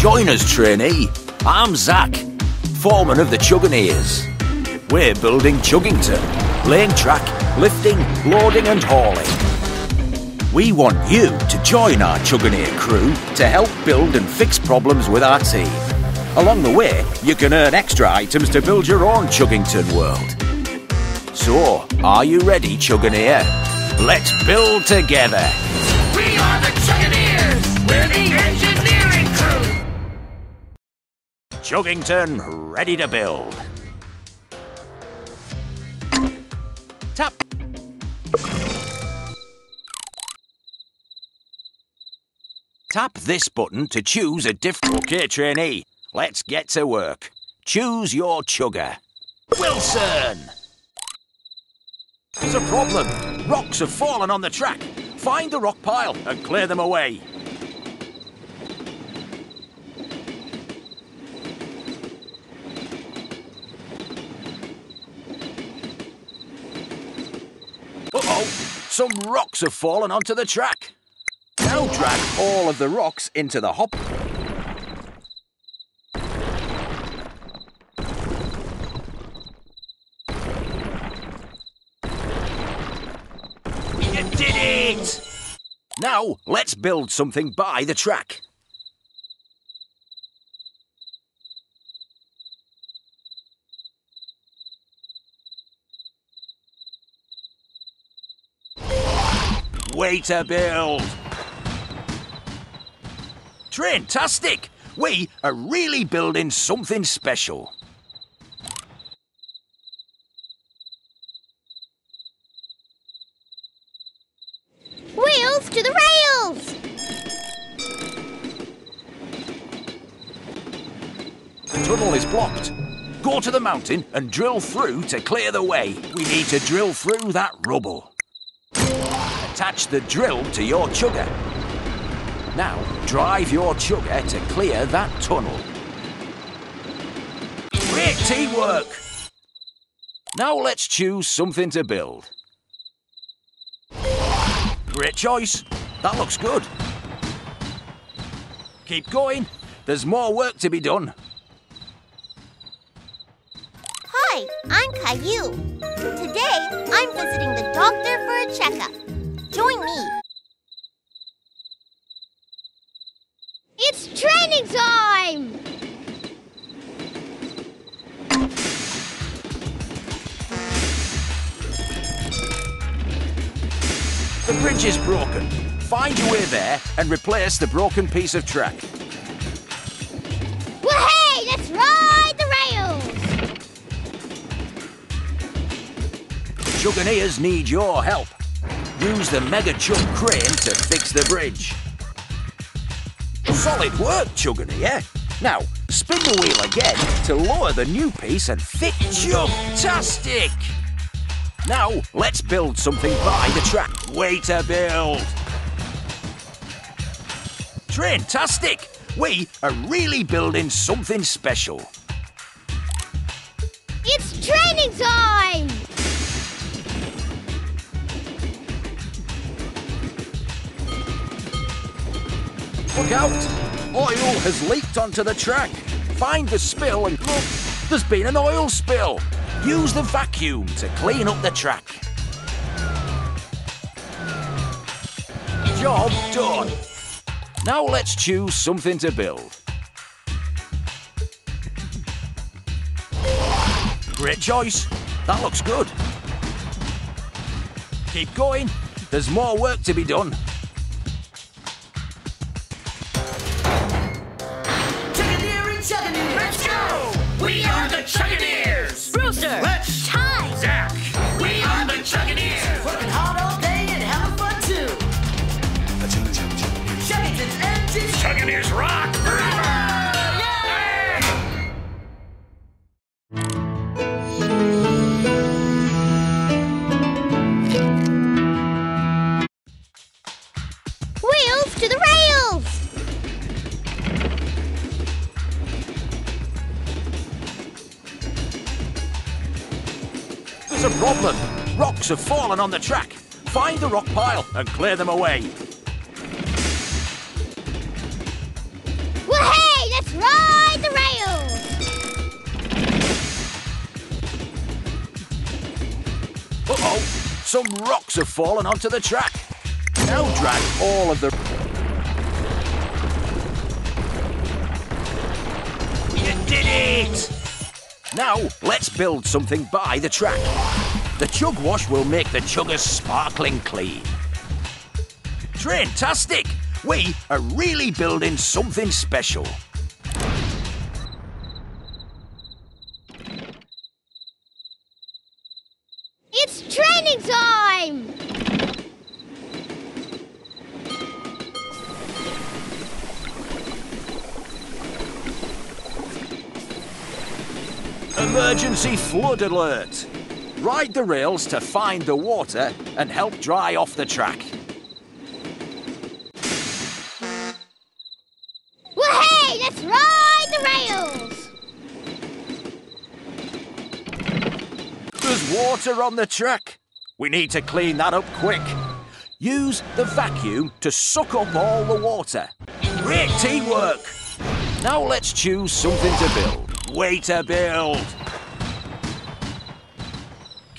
Join us, trainee. I'm Zack, foreman of the Chuggineers. We're building Chuggington, laying track, lifting, loading and hauling. We want you to join our Chuggineer crew to help build and fix problems with our team. Along the way, you can earn extra items to build your own Chuggington world. So, are you ready, Chuggineer? Let's build together! We are the Chuggineers! We're the engineering! Chuggington, ready to build. Tap. Tap this button to choose a different... OK, trainee, let's get to work. Choose your chugger. Wilson! There's a problem. Rocks have fallen on the track. Find the rock pile and clear them away. Uh-oh! Some rocks have fallen onto the track. Now drag all of the rocks into the hop. You did it! Now, let's build something by the track. Way to build! Traintastic! We are really building something special. Wheels to the rails! The tunnel is blocked. Go to the mountain and drill through to clear the way. We need to drill through that rubble. Attach the drill to your chugger. Now, drive your chugger to clear that tunnel. Great teamwork! Now let's choose something to build. Great choice. That looks good. Keep going. There's more work to be done. Hi, I'm Caillou. Today, I'm visiting the doctor for a checkup. Join me. It's training time! The bridge is broken. Find your way there and replace the broken piece of track. Wahey! Let's ride the rails! Chuggineers need your help. Use the Mega Chug crane to fix the bridge. Solid work, Chuggineer. Eh? Now, spin the wheel again to lower the new piece and fit Chugtastic! Now, let's build something by the track. Way to build! Traintastic! We are really building something special. It's training time! Out! Oil has leaked onto the track. Find the spill and look, there's been an oil spill. Use the vacuum to clean up the track. Job done. Now let's choose something to build. Great choice. That looks good. Keep going. There's more work to be done. Have fallen on the track. Find the rock pile and clear them away. Wahey! let's ride the rails! Uh-oh! Some rocks have fallen onto the track. Now drag all of the... You did it! Now, let's build something by the track. The chug wash will make the chuggers sparkling clean. Traintastic! We are really building something special. It's training time! Emergency flood alert! Ride the rails to find the water and help dry off the track. Well, hey, let's ride the rails! There's water on the track. We need to clean that up quick. Use the vacuum to suck up all the water. Great teamwork! Now let's choose something to build. Way to build!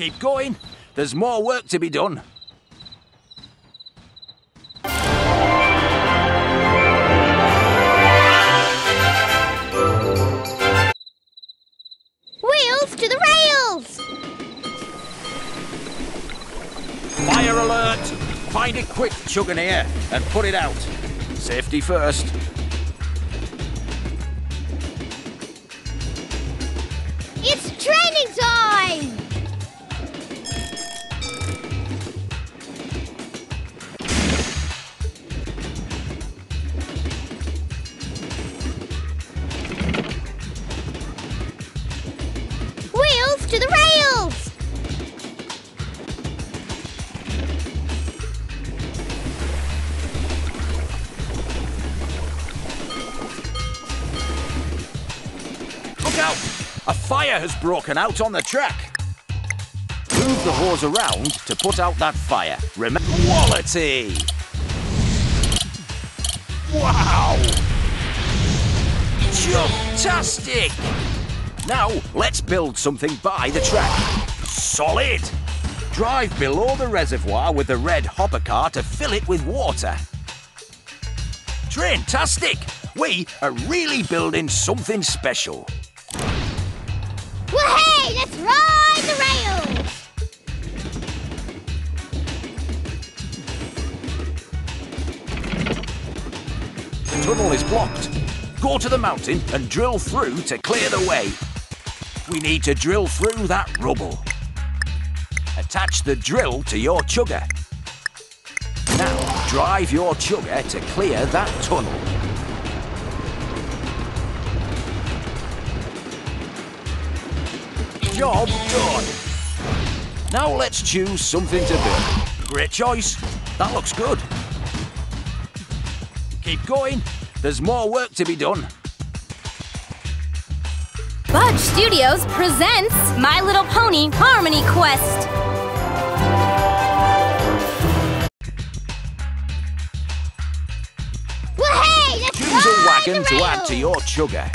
Keep going. There's more work to be done. Wheels to the rails! Fire alert! Find it quick, Chuggineer, and put it out. Safety first. Out! A fire has broken out on the track. Move the hose around to put out that fire. Remember quality! Wow! Fantastic! Now, let's build something by the track. Solid! Drive below the reservoir with the red hopper car to fill it with water. Traintastic! We are really building something special. Let's ride the! The tunnel is blocked. Go to the mountain and drill through to clear the way. We need to drill through that rubble. Attach the drill to your chugger. Now, drive your chugger to clear that tunnel. Job done. Now let's choose something to build. Great choice. That looks good. Keep going. There's more work to be done. Budge Studios presents My Little Pony Harmony Quest. Well, hey, let's Choose a wagon to add to your chugger.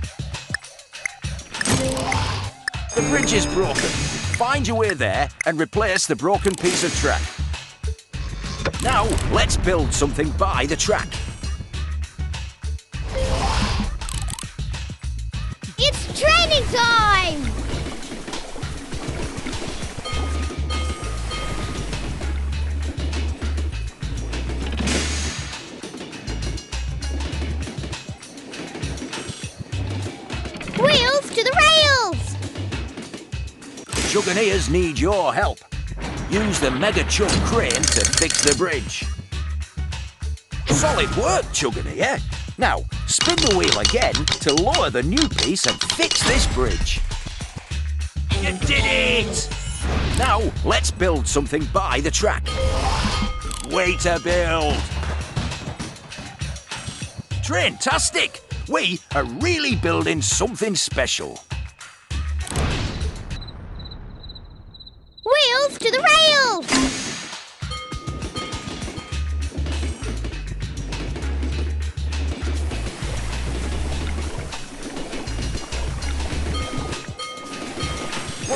The bridge is broken. Find your way there and replace the broken piece of track. Now, let's build something by the track. It's training time! Chuggineers need your help. Use the Mega Chug crane to fix the bridge. Solid work, Chuggineer. Now, spin the wheel again to lower the new piece and fix this bridge. You did it! Now, let's build something by the track. Way to build! Traintastic! We are really building something special.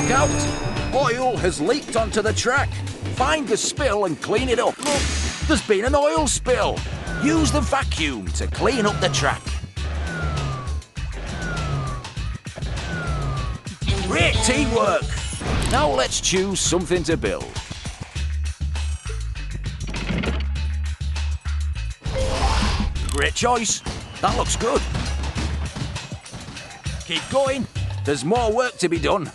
Out! Oil has leaked onto the track. Find the spill and clean it up. Look, there's been an oil spill. Use the vacuum to clean up the track. Great teamwork! Now let's choose something to build. Great choice. That looks good. Keep going. There's more work to be done.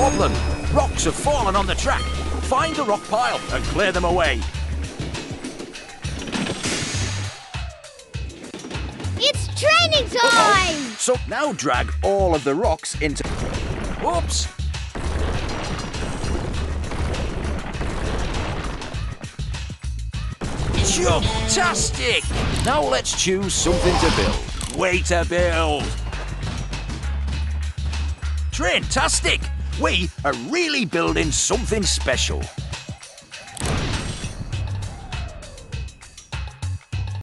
Problem. Rocks have fallen on the track. Find a rock pile and clear them away. It's training time! So now drag all of the rocks into. Oops! Fantastic! Now let's choose something to build. Way to build! Traintastic! We are really building something special.